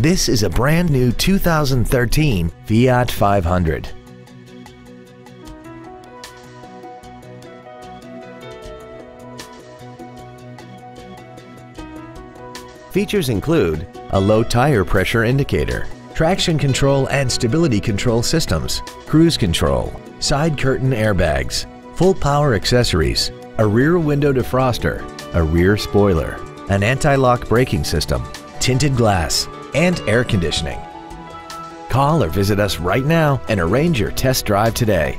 This is a brand new 2013 Fiat 500. Features include a low tire pressure indicator, traction control and stability control systems, cruise control, side curtain airbags, full power accessories, a rear window defroster, a rear spoiler, an anti-lock braking system, tinted glass, and air conditioning. Call or visit us right now and arrange your test drive today.